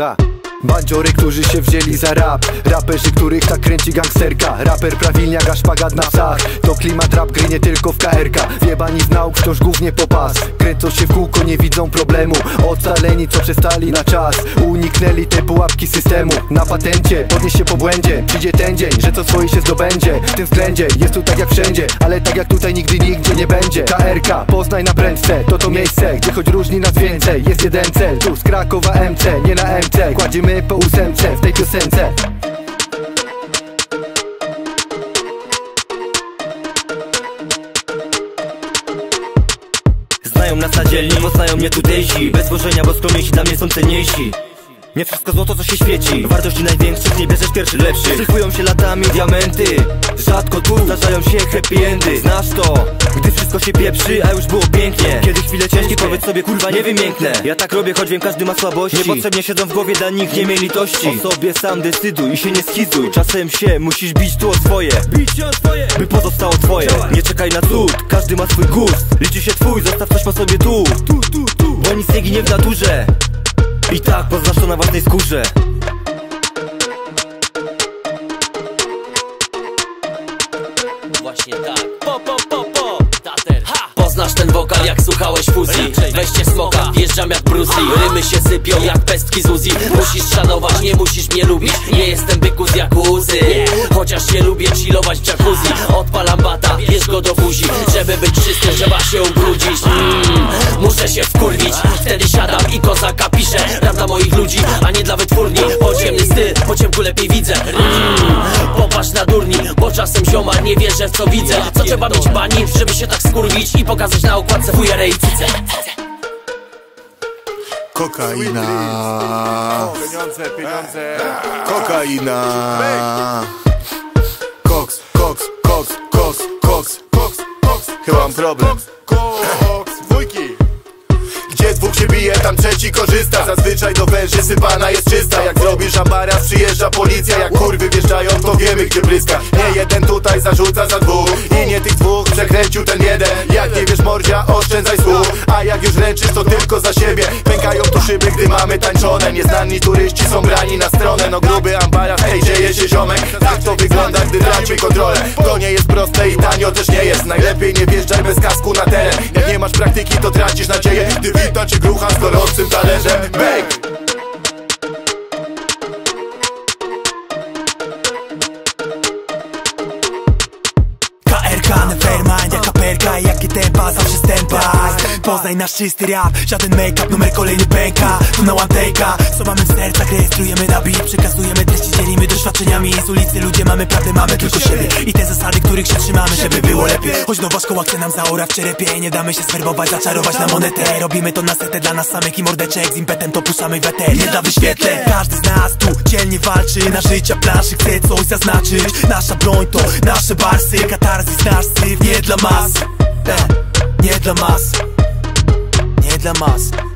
Yeah. Bandziory, którzy się wzięli za rap. Raperzy, których tak kręci gangsterka. Raper prawilniak, szpagat na psach To klimat rap gry nie tylko w KRK Wiebani z nauk wciąż głównie po pas Kręcą się w kółko, nie widzą problemu. Ocaleni, co przestali na czas. Uniknęli te pułapki systemu. Na patencie, podnieś się po błędzie. Przyjdzie ten dzień, że co swoje się zdobędzie. W tym względzie, jest tu tak jak wszędzie Ale tak jak tutaj nigdy nigdzie nie będzie. KRK, Poznaj na prędce. To to miejsce, gdzie choć różni nas więcej. Jest jeden cel, tu z Krakowa MC Nie na MC, kładziemy po ósemce w tej piosence. Znają nas na dzielni, poznają mnie tutejsi. Bez złożenia, bo skromniejsi dla mnie są cenniejsi. Nie wszystko złoto co się świeci. Wartości największych nie bierzesz pierwszy lepszy. Cychują się latami diamenty. Rzadko zdarzają się happy endy. Znasz to, gdy wszystko się pieprzy, a już było pięknie. Kiedy chwile ciężkie, powiedz sobie kurwa nie wymięknę. Ja tak robię, choć wiem każdy ma słabości. Niepotrzebnie siedzą w głowie, dla nich nie miej litości O sobie sam decyduj i się nie schizuj. Czasem się musisz bić tu o swoje. Bić o swoje, by pozostało twoje. Nie czekaj na cud, każdy ma swój gust. Liczy się twój, zostaw coś po sobie tu. Tu, tu, tu. Bo nic nie ginie w naturze. I tak poznasz to na własnej skórze fuzji. Weźcie smoka, wjeżdżam jak Bruce Lee. Rymy się sypią jak pestki z Uzi. Musisz szanować, nie musisz mnie lubić. Nie jestem byku z jakuzy Chociaż nie lubię chillować w jacuzzi. Odpalam bata, bierz go do buzi. Żeby być czystym trzeba się ubrudzić. Mm, Muszę się wkurwić, wtedy siadam i kozaka piszę. Rap dla moich ludzi, a nie dla wytwórni. Podziemny styl, po ciemku lepiej widzę. Mm, bo czasem zioma nie wierzę w co widzę. Co trzeba mieć bani, żeby się tak skurwić I pokazać na okładce fujarę i cyce? Kokaina. Pieniądze, pieniądze. Kokaina. Koks, koks, koks, koks, koks, koks, koks. Chyba mam problem korzysta. Zazwyczaj do węży sypana jest czysta. Jak zrobisz ambaras, przyjeżdża policja. Jak kurwy wjeżdżają, to wiemy gdzie bryska. Nie jeden tutaj zarzuca za dwóch. I nie tych dwóch przekręcił ten jeden. Jak nie wiesz mordzia, oszczędzaj słów. A jak już ręczysz, to tylko za siebie. Pękają tu szyby, gdy mamy tańczone. Nieznani turyści są brani na stronę. No gruby ambaras, hej, dzieje się ziomek. Tak to wygląda, gdy tracimy kontrolę. To nie jest proste i tanio też nie jest. Najlepiej nie wjeżdżaj bez kasku na teren nie masz praktyki, to tracisz nadzieję Gdy wita cię grucha z gorącym talerzem Bang! KRK, Nevermind, jaka perka jakie tempa, zawsze stępa Poznaj nasz czysty rap, żaden make-up, numer kolejny pęka. Tu na one take'a, co mamy w sercach, rejestrujemy na beat Przekazujemy treści, dzielimy doświadczeniami. Z ulicy ludzie mamy prawdę, mamy tylko siebie. I te zasady, których się trzymamy, żeby było lepiej. Choć nowa szkoła chce nam zaorać czerepie Nie damy się zwerbować, zaczarować na monetę. Robimy to na setę dla nas samych i mordeczek. Z impetem to puszczamy weter, nie dla wyświetleń. Każdy z nas tu dzielnie walczy Na życia planszy chce coś zaznaczyć. Nasza broń to nasze barsy Katarzys nasz syf, nie dla mas. E, Nie dla mas Nie dla mas